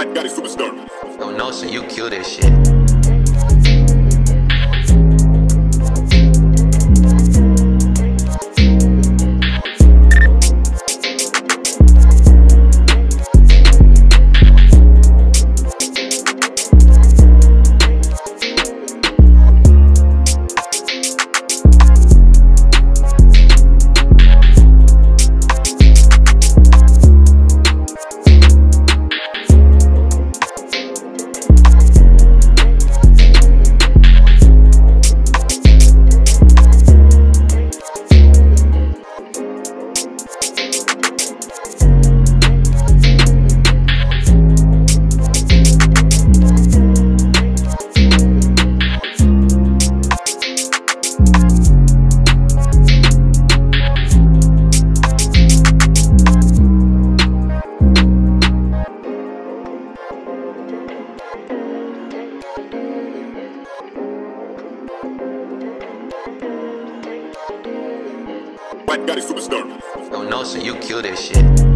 White got it superstar. Don't know, so you kill this shit. White got it superstar. Don't know, so you kill this shit.